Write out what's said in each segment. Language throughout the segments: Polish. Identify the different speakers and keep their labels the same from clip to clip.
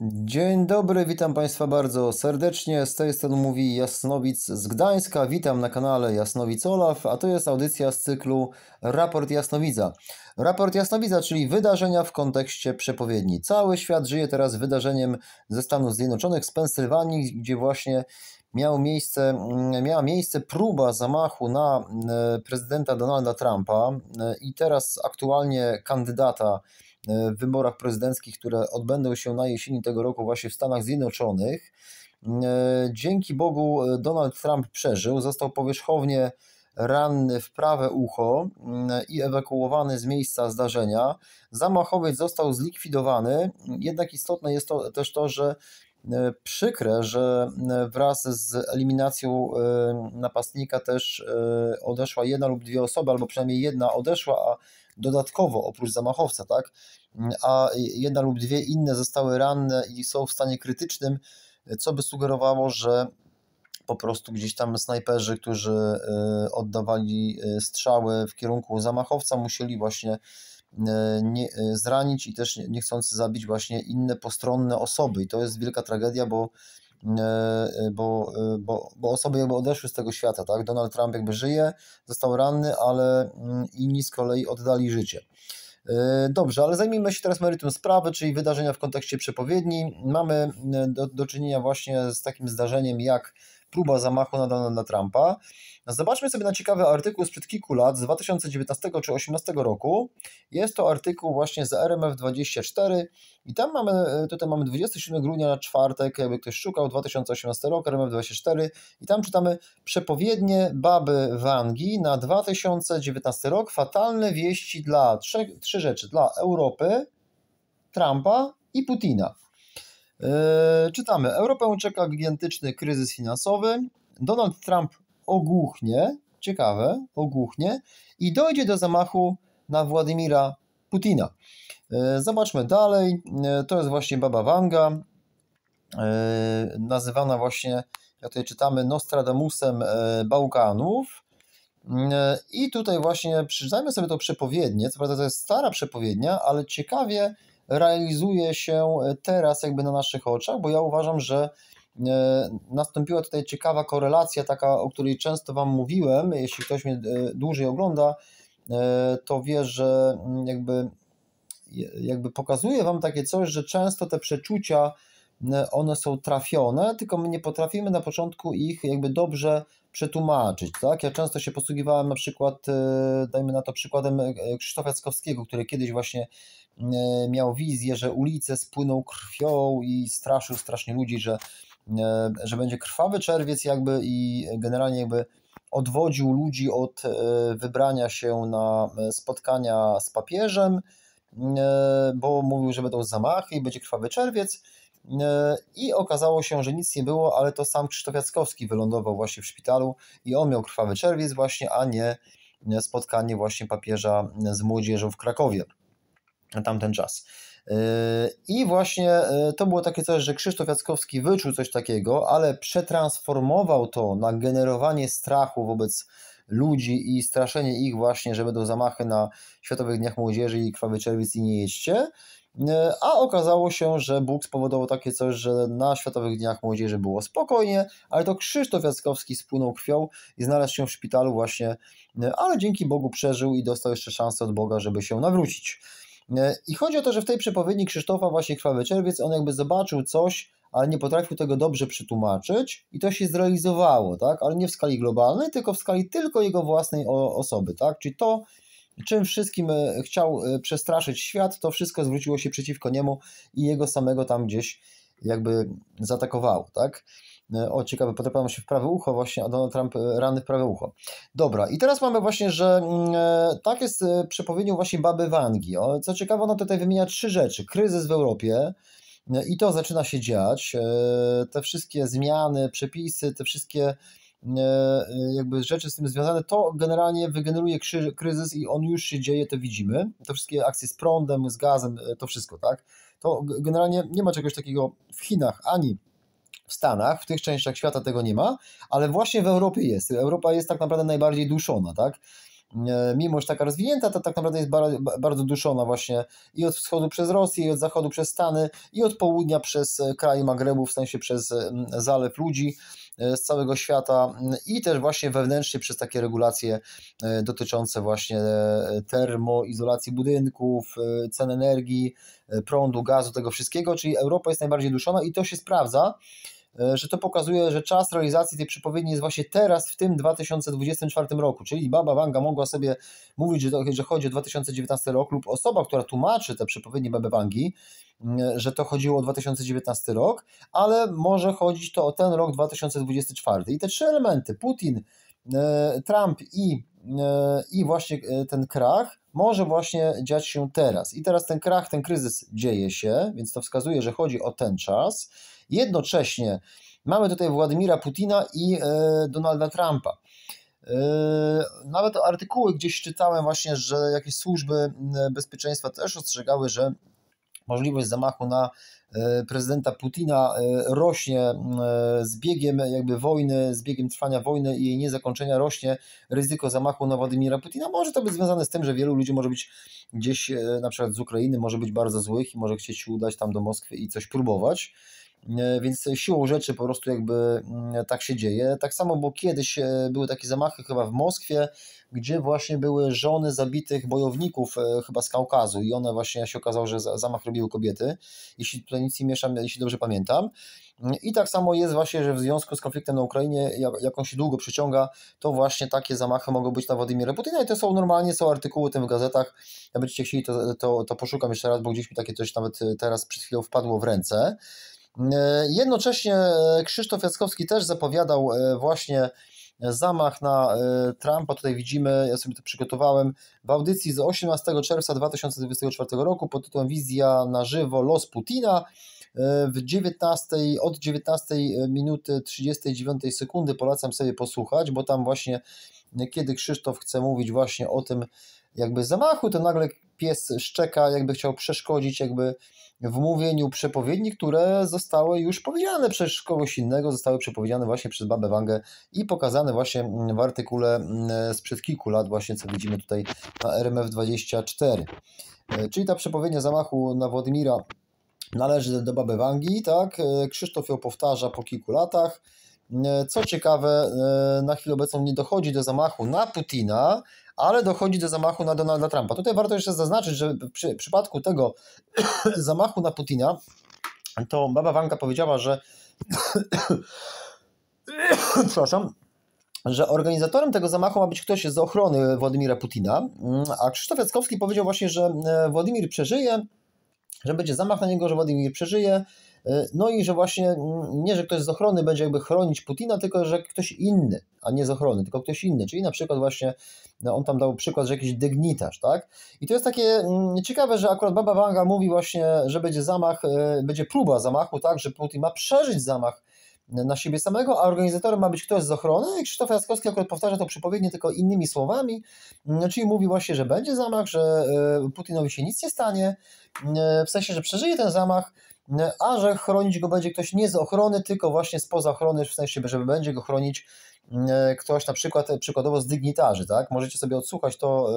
Speaker 1: Dzień dobry, witam Państwa bardzo serdecznie. Z tej strony mówi Jasnowic z Gdańska. Witam na kanale Jasnowic Olaf, a to jest audycja z cyklu Raport Jasnowidza. Raport Jasnowidza, czyli wydarzenia w kontekście przepowiedni. Cały świat żyje teraz wydarzeniem ze Stanów Zjednoczonych, z Pensylwanii, gdzie właśnie miał miejsce, miała miejsce próba zamachu na e, prezydenta Donalda Trumpa e, i teraz aktualnie kandydata wyborach prezydenckich, które odbędą się na jesieni tego roku właśnie w Stanach Zjednoczonych. E, dzięki Bogu e, Donald Trump przeżył, został powierzchownie ranny w prawe ucho mm, i ewakuowany z miejsca zdarzenia. Zamachowiec został zlikwidowany, jednak istotne jest to, też to, że e, przykre, że wraz z eliminacją napastnika też odeszła jedna lub dwie osoby, albo przynajmniej jedna odeszła, a dodatkowo oprócz zamachowca, tak? A jedna lub dwie inne zostały ranne i są w stanie krytycznym, co by sugerowało, że po prostu gdzieś tam snajperzy, którzy e, oddawali e, strzały w kierunku zamachowca, musieli właśnie e, nie, zranić i też niechcący zabić właśnie inne postronne osoby. I to jest wielka tragedia, bo, bo, bo, bo osoby jakby odeszły z tego świata. Tak? Donald Trump jakby żyje, został ranny, ale mm, inni z kolei oddali życie. E, dobrze, ale zajmijmy się teraz meritum sprawy, czyli wydarzenia w kontekście przepowiedni. Mamy e, do, do czynienia właśnie z takim zdarzeniem jak próba zamachu na Donalda Trumpa. Zobaczmy sobie na ciekawy artykuł sprzed kilku lat, z 2019 czy 2018 roku. Jest to artykuł właśnie z RMF24 i tam mamy, tutaj mamy 27 grudnia na czwartek, jakby ktoś szukał, 2018 rok, RMF24 i tam czytamy przepowiednie baby Wangi na 2019 rok, fatalne wieści dla trzech, trzy rzeczy, dla Europy, Trumpa i Putina. Yy, czytamy, Europę czeka gigantyczny kryzys finansowy, Donald Trump ogłuchnie, ciekawe, ogłuchnie i dojdzie do zamachu na Władimira Putina. E, zobaczmy dalej. E, to jest właśnie Baba Wanga, nazywana właśnie, jak tutaj czytamy, Nostradamusem Bałkanów. I tutaj właśnie przeczytajmy sobie to przepowiednie. Co prawda to jest stara przepowiednia, ale ciekawie realizuje się teraz jakby na naszych oczach, bo ja uważam, że E, nastąpiła tutaj ciekawa korelacja, taka, o której często Wam mówiłem. Jeśli ktoś mnie e, dłużej ogląda, e, to wie, że mm, jakby, jakby pokazuje Wam takie coś, że często te przeczucia one są trafione, tylko my nie potrafimy na początku ich jakby dobrze przetłumaczyć. Tak? Ja często się posługiwałem na przykład, dajmy na to przykładem Krzysztofa Jackowskiego, który kiedyś właśnie miał wizję, że ulice spłyną krwią i straszył strasznie ludzi, że E, że będzie krwawy czerwiec jakby i generalnie jakby odwodził ludzi od e, wybrania się na e, spotkania z papieżem, bo mówił, że będą zamachy i będzie krwawy czerwiec. I okazało się, że nic nie było, ale to sam Krzysztof Jackowski wylądował właśnie w szpitalu i on miał krwawy czerwiec właśnie, a nie spotkanie właśnie papieża z młodzieżą w Krakowie tamten czas. Yy, I właśnie yy, to było takie coś, że Krzysztof Jackowski wyczuł coś takiego, ale przetransformował to na generowanie strachu wobec ludzi i straszenie ich właśnie, że będą zamachy na Światowych Dniach Młodzieży i Krwawy Czerwiec i nie jeźdźcie. Yy, a okazało się, że Bóg spowodował takie coś, że na Światowych Dniach Młodzieży było spokojnie, ale to Krzysztof Jackowski spłynął krwią i znalazł się w szpitalu właśnie, ale dzięki Bogu przeżył i dostał jeszcze szansę od Boga, żeby się nawrócić. E, I chodzi o to, że w tej przepowiedni Krzysztofa właśnie Krwawy Czerwiec on jakby zobaczył coś, ale nie potrafił tego dobrze przetłumaczyć i to się zrealizowało, tak? Ale nie w skali globalnej, tylko w skali tylko jego własnej osoby, tak? Czyli to, czym wszystkim e, chciał e, przestraszyć świat, to wszystko zwróciło się przeciwko niemu i jego samego tam gdzieś jakby zaatakowało, tak? E, o, ciekawe, podrapano się w prawe ucho właśnie, a Donald Trump e, rany w prawe ucho. Dobra, i teraz mamy właśnie, że mm, e, tak jest przepowiednią właśnie baby Wangi. O, co ciekawe, ona tutaj wymienia trzy rzeczy. Kryzys w Europie, i to zaczyna się dziać. Te wszystkie zmiany, przepisy, te wszystkie jakby rzeczy z tym związane, to generalnie wygeneruje kryzys i on już się dzieje, to widzimy. Te wszystkie akcje z prądem, z gazem, to wszystko, tak? To generalnie nie ma czegoś takiego w Chinach ani w Stanach, w tych częściach świata tego nie ma, ale właśnie w Europie jest. Europa jest tak naprawdę najbardziej duszona, tak? mimo że taka rozwinięta, to tak naprawdę jest bardzo duszona właśnie i od wschodu przez Rosję, i od zachodu przez Stany, i od południa przez kraje Magrebu, w sensie przez Zalew Ludzi z całego świata i też właśnie wewnętrznie przez takie regulacje dotyczące właśnie termoizolacji budynków, cen energii, prądu, gazu, tego wszystkiego, czyli Europa jest najbardziej duszona i to się sprawdza. E, że to pokazuje, że czas realizacji tej przepowiedni jest właśnie teraz, w tym 2024 roku. Czyli Baba Wanga mogła sobie mówić, że, że chodzi o 2019 rok, lub osoba, która tłumaczy te przepowiednie Baby Wangi, że to chodziło o 2019 rok, ale może chodzić to o ten rok 2024. I te trzy elementy, Putin, e, Trump i, e, i właśnie ten krach, może właśnie dziać się teraz. I teraz ten krach, ten kryzys dzieje się, więc to wskazuje, że chodzi o ten czas. Jednocześnie mamy tutaj Władimira Putina i e, Donalda Trumpa. E, nawet artykuły gdzieś czytałem właśnie, że jakieś służby bezpieczeństwa też ostrzegały, że możliwość zamachu na e, prezydenta Putina rośnie z biegiem jakby wojny, z biegiem trwania wojny i jej niezakończenia rośnie ryzyko zamachu na Władimira Putina. Może to być związane z tym, że wielu ludzi może być gdzieś na przykład z Ukrainy, może być bardzo złych i może chcieć się udać tam do Moskwy i coś próbować. E, więc siłą rzeczy po prostu jakby mm, tak się dzieje. Tak samo, bo kiedyś e, były takie zamachy chyba w Moskwie, gdzie właśnie były żony zabitych bojowników e, chyba z Kaukazu i one właśnie się okazało, że zamach robiły kobiety, jeśli tutaj nic nie mieszam, jeśli dobrze pamiętam. I tak samo jest właśnie, że w związku z konfliktem na Ukrainie, jak on się długo przyciąga, to właśnie takie zamachy mogą być na Władimira Putina i to są normalnie, są artykuły tym w gazetach, jak będziecie chcieli, to, to, to poszukam jeszcze raz, bo gdzieś mi takie coś nawet teraz przed chwilą wpadło w ręce. E, jednocześnie e, Krzysztof Jackowski też zapowiadał e, właśnie zamach na Trumpa. Tutaj widzimy, ja sobie to przygotowałem, w audycji z 18 czerwca 2024 roku pod tytułem Wizja na żywo Los Putina. W 19, od 19 minuty 39 sekundy polecam sobie posłuchać, bo tam właśnie kiedy Krzysztof chce mówić właśnie o tym jakby zamachu, to nagle pies szczeka, jakby chciał przeszkodzić jakby w mówieniu przepowiedni, które zostały już powiedziane przez kogoś innego, zostały przepowiedziane właśnie przez Babę Wangę i pokazane właśnie w artykule mm, sprzed kilku lat, właśnie co widzimy tutaj na RMF24. E, czyli ta przepowiednia zamachu na Władimira należy do Baby Wangi, tak? E, Krzysztof ją powtarza po kilku latach. E, co ciekawe, na chwilę obecną nie dochodzi do zamachu na Putina, ale dochodzi do zamachu na Donalda Trumpa. Tutaj warto jeszcze zaznaczyć, że przy przypadku tego zamachu na Putina, to Baba Wanka powiedziała, że przepraszam, że organizatorem tego zamachu ma być ktoś z ochrony Władimira Putina, a Krzysztof Jackowski powiedział właśnie, że e, Władimir przeżyje, że będzie zamach na niego, że Władimir przeżyje, e, no i że właśnie nie, że ktoś z ochrony będzie jakby chronić Putina, tylko że ktoś inny, a nie z ochrony, tylko ktoś inny, czyli na przykład właśnie no on tam dał przykład, że jakiś dygnitarz, tak? I to jest takie mm, ciekawe, że akurat Baba Wanga mówi właśnie, że będzie zamach, e, będzie próba zamachu, tak, że Putin ma przeżyć zamach na siebie samego, a organizatorem ma być ktoś z ochrony? I Krzysztof Jaskowski akurat powtarza to przypowiednie tylko innymi słowami, mm, czyli mówi właśnie, że będzie zamach, że e, Putinowi się nic nie stanie, e, w sensie, że przeżyje ten zamach, a że chronić go będzie ktoś nie z ochrony, tylko właśnie spoza ochrony, w sensie, że będzie go chronić E, ktoś na przykład, e, przykładowo z dygnitarzy, tak? Możecie sobie odsłuchać to,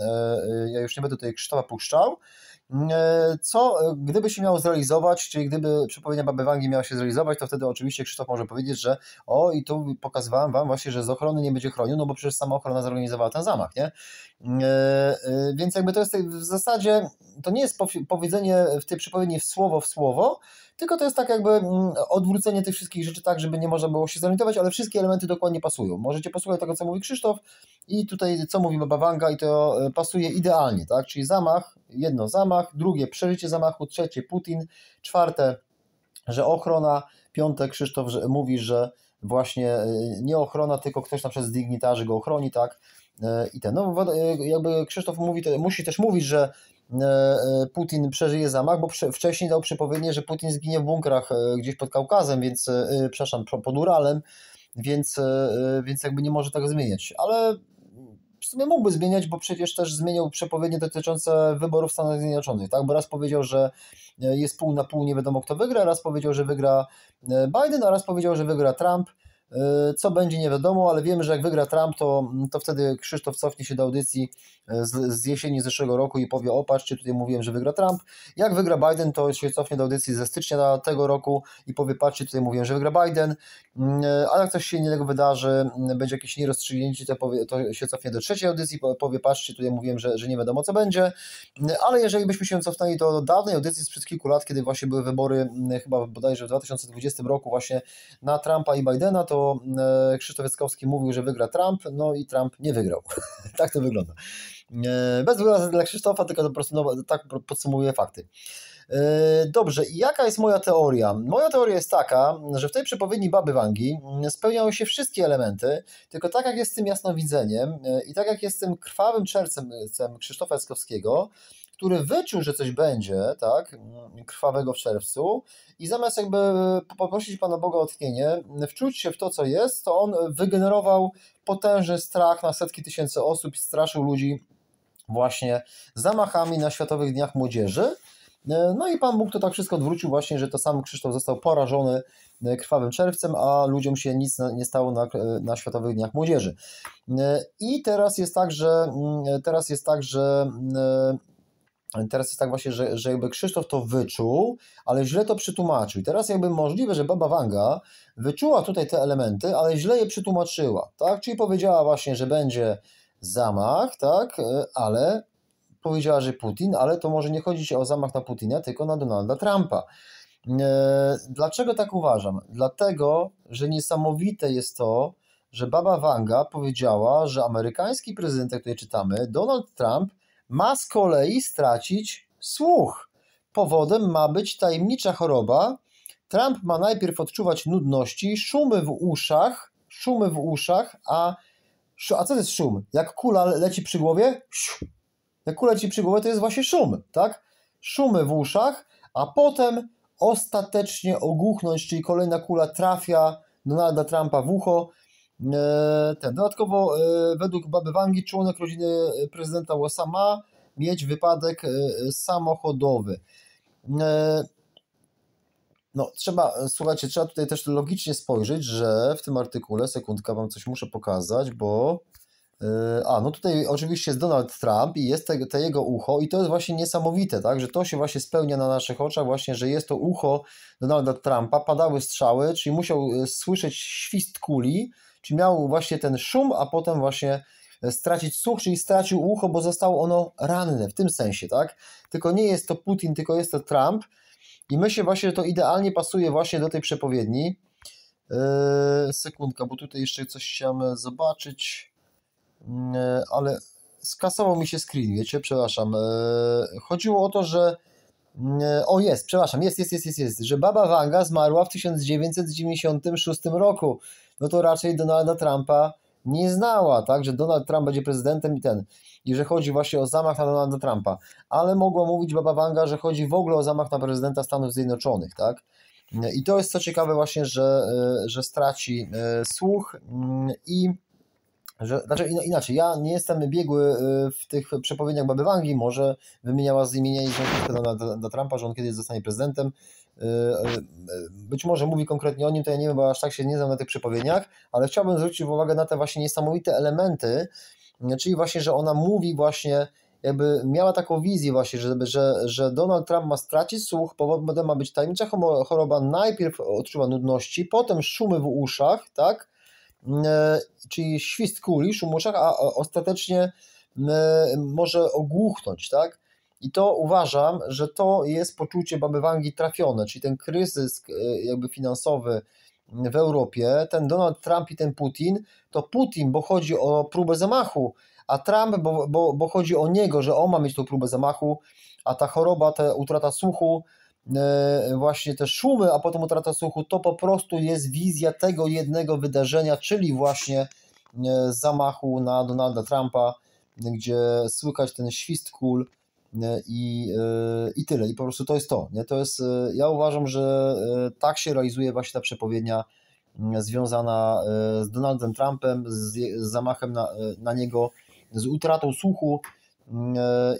Speaker 1: e, ja już nie będę tutaj Krzysztofa puszczał, co gdyby się miało zrealizować, czyli gdyby przepowiednia Baby Wangi miała się zrealizować, to wtedy oczywiście Krzysztof może powiedzieć, że o i tu pokazywałem Wam właśnie, że z ochrony nie będzie chronił, no bo przecież sama ochrona zorganizowała ten zamach, nie? Więc jakby to jest w zasadzie, to nie jest powiedzenie w tej przepowiedni w słowo w słowo, tylko to jest tak jakby mm, odwrócenie tych wszystkich rzeczy tak, żeby nie można było się zorientować, ale wszystkie elementy dokładnie pasują. Możecie posłuchać tego, co mówi Krzysztof i tutaj co mówi Baba Wanga i to e, pasuje idealnie, tak? Czyli zamach, jedno zamach, drugie przeżycie zamachu, trzecie Putin, czwarte, że ochrona, piąte Krzysztof mówi, że właśnie e, nie ochrona, tylko ktoś na przykład z dignitarzy go ochroni, tak? E, I ten, no jakby Krzysztof mówi, musi też mówić, że E, e, Putin przeżyje zamach, bo wcześniej dał przypowiednie, że Putin zginie w bunkrach e, gdzieś pod Kaukazem, więc, przepraszam, pod Uralem, więc, więc jakby nie może tego zmieniać. Ale w sumie mógłby zmieniać, bo przecież też zmieniał przepowiednie dotyczące wyborów w Stanach Zjednoczonych, tak? Bo raz powiedział, że jest pół na pół, nie wiadomo kto wygra, raz powiedział, że wygra Biden, a raz powiedział, że wygra Trump. Co będzie nie wiadomo, ale wiemy, że jak wygra Trump, to, to wtedy Krzysztof cofnie się do audycji z, z jesieni zeszłego roku i powie: O, patrzcie, tutaj mówiłem, że wygra Trump. Jak wygra Biden, to się cofnie do audycji ze stycznia tego roku i powie: Patrzcie, tutaj mówiłem, że wygra Biden. A jak coś się innego wydarzy, będzie jakieś nierozstrzygnięcie, to, powie, to się cofnie do trzeciej audycji, powie: Patrzcie, tutaj mówiłem, że, że nie wiadomo co będzie. Ale jeżeli byśmy się cofnęli do dawnej audycji sprzed kilku lat, kiedy właśnie były wybory, chyba bodajże w 2020 roku, właśnie na Trumpa i Bidena, to e, Krzysztof Jackowski mówił, że wygra Trump, no i Trump nie wygrał. tak to wygląda. E, bez wyrazu dla Krzysztofa, tylko po prostu no, tak podsumowuję fakty. E, dobrze, i jaka jest moja teoria? Moja teoria jest taka, że w tej przepowiedni Baby Wangi spełniają się wszystkie elementy, tylko tak jak jest z tym jasnowidzeniem i tak jak jest z tym krwawym czerwcem Krzysztofa Jackowskiego, który wyczuł, że coś będzie, tak, krwawego w czerwcu i zamiast jakby poprosić Pana Boga o tchnienie, wczuć się w to, co jest, to on wygenerował potężny strach na setki tysięcy osób i straszył ludzi właśnie zamachami na Światowych Dniach Młodzieży. No i Pan Bóg to tak wszystko odwrócił właśnie, że to sam Krzysztof został porażony krwawym czerwcem, a ludziom się nic nie stało na, na Światowych Dniach Młodzieży. I teraz jest tak, że teraz jest tak, że Teraz jest tak właśnie, że, że jakby Krzysztof to wyczuł, ale źle to przetłumaczył. I teraz jakby możliwe, że Baba Wanga wyczuła tutaj te elementy, ale źle je przetłumaczyła, tak? Czyli powiedziała właśnie, że będzie zamach, tak? Ale powiedziała, że Putin, ale to może nie chodzi o zamach na Putina, tylko na Donalda Trumpa. E, dlaczego tak uważam? Dlatego, że niesamowite jest to, że Baba Wanga powiedziała, że amerykański prezydent, jak tutaj czytamy, Donald Trump, ma z kolei stracić słuch. Powodem ma być tajemnicza choroba. Trump ma najpierw odczuwać nudności, szumy w uszach, szumy w uszach, a, a co to jest szum? Jak kula leci przy głowie? Jak kula leci przy głowie, to jest właśnie szum, tak? Szumy w uszach, a potem ostatecznie ogłuchnąć, czyli kolejna kula trafia Donalda Trumpa w ucho, ten. Dodatkowo e, według Baby Wangi członek rodziny prezydenta USA ma mieć wypadek e, samochodowy. No, trzeba, słuchajcie, trzeba tutaj też logicznie spojrzeć, że w tym artykule, sekundka, wam coś muszę pokazać, bo a, no tutaj oczywiście jest Donald Trump i jest te, te, jego ucho i to jest właśnie niesamowite, tak, że to się właśnie spełnia na naszych oczach właśnie, że jest to ucho Donalda Trumpa, padały strzały, czyli musiał słyszeć świst kuli, czy miał właśnie ten szum, a potem właśnie e, stracić słuch, czyli stracił ucho, bo zostało ono ranne w tym sensie, tak? Tylko nie jest to Putin, tylko jest to Trump i myślę właśnie, że to idealnie pasuje właśnie do tej przepowiedni. Eee, sekundka, bo tutaj jeszcze coś chciałem zobaczyć, eee, ale skasował mi się screen, wiecie, przepraszam. Chodziło o to, że o jest, przepraszam, jest, jest, jest, jest, jest, że Baba Wanga zmarła w 1996 roku no to raczej Donalda Trumpa nie znała, tak, że Donald Trump będzie prezydentem i ten, i że chodzi właśnie o zamach na Donalda Trumpa, ale mogła mówić Baba Wanga, że chodzi w ogóle o zamach na prezydenta Stanów Zjednoczonych, tak, i to jest co ciekawe właśnie, że, e, że straci e, słuch mm, i że, znaczy inaczej, ja nie jestem biegły e, w tych przepowiedniach Baby Wangi, może wymieniała z imienia i z Donalda Trumpa, że on kiedyś zostanie prezydentem, Y, y, być może mówi konkretnie o nim, to ja nie wiem, bo aż tak się nie znam na tych przepowiedniach, ale chciałbym zwrócić uwagę na te właśnie niesamowite elementy, czyli właśnie, że ona mówi właśnie, jakby miała taką wizję właśnie, żeby, że, że Donald Trump ma stracić słuch, powodem ma być tajemnicza choroba, najpierw odczuwa nudności, potem szumy w uszach, tak, y, czyli świst kuli, szum uszach, a ostatecznie może ogłuchnąć, tak, i to uważam, że to jest poczucie Baby Wangi trafione, czyli ten kryzys e, jakby finansowy w Europie, ten Donald Trump i ten Putin, to Putin, bo chodzi o próbę zamachu, a Trump, bo, bo, bo chodzi o niego, że on ma mieć tą próbę zamachu, a ta choroba, ta utrata słuchu, e, właśnie te szumy, a potem utrata słuchu, to po prostu jest wizja tego jednego wydarzenia, czyli właśnie e, zamachu na Donalda Trumpa, gdzie słychać ten świst kul, i, e, i tyle. I po prostu to jest to. Nie? to jest, e, ja uważam, że e, tak się realizuje właśnie ta przepowiednia związana z Donaldem Trumpem, z, z zamachem na, na niego, z utratą słuchu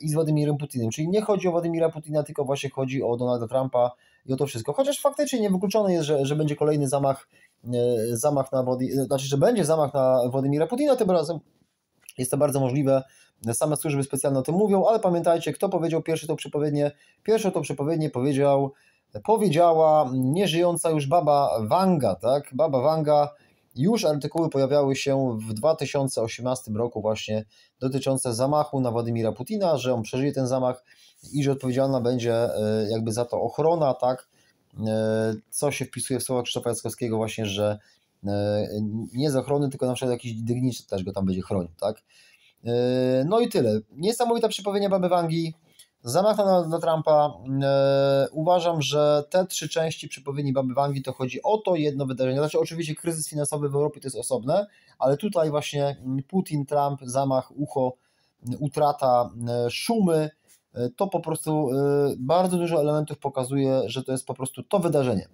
Speaker 1: i z Władimirem Putinem. Czyli nie chodzi o Władimira Putina, tylko właśnie chodzi o Donalda Trumpa i o to wszystko. Chociaż faktycznie niewykluczone jest, że, że będzie kolejny zamach, zamach na Wody, znaczy, że będzie zamach na Władimira Putina tym razem. Jest to bardzo możliwe. Same służby specjalne o tym mówią, ale pamiętajcie, kto powiedział pierwszy to przepowiednie. Pierwszą to przepowiednie powiedział, powiedziała nieżyjąca już baba Wanga, tak? Baba Wanga, już artykuły pojawiały się w 2018 roku właśnie dotyczące zamachu na Władimira Putina, że on przeżyje ten zamach i że odpowiedzialna będzie e, jakby za to ochrona, tak? E, co się wpisuje w słowa Krzysztofa Jackowskiego właśnie, że e, nie z ochrony, tylko na przykład jakiś dygniczy też go tam będzie chronił, tak? No i tyle. Niesamowita przepowiednia Baby Wangi. Zamach na, na Trumpa. E, uważam, że te trzy części przepowiedni Baby Wangi to chodzi o to jedno wydarzenie. Znaczy, oczywiście kryzys finansowy w Europie to jest osobne, ale tutaj właśnie Putin, Trump, zamach, ucho, utrata, e, szumy. E, to po prostu e, bardzo dużo elementów pokazuje, że to jest po prostu to wydarzenie.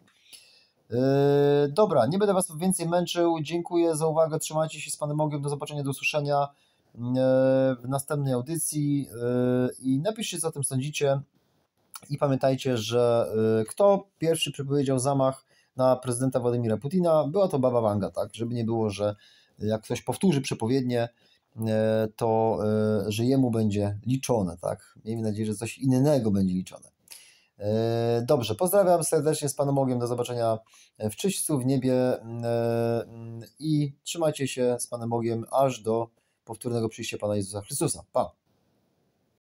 Speaker 1: E, dobra, nie będę Was więcej męczył. Dziękuję za uwagę. Trzymajcie się z Panem Bogiem. Do zobaczenia, do usłyszenia. E, w następnej audycji e, i napiszcie, co o tym sądzicie. I pamiętajcie, że e, kto pierwszy przepowiedział zamach na prezydenta Władimira Putina, była to Baba Wanga, tak? Żeby nie było, że jak ktoś powtórzy przepowiednie, to że jemu będzie liczone, tak? Miejmy nadzieję, że coś innego będzie liczone. Dobrze, pozdrawiam serdecznie z Panem Bogiem, do zobaczenia w czyśćcu, w niebie i trzymajcie się z Panem Bogiem aż do powtórnego przyjścia Pana Jezusa Chrystusa. Pa!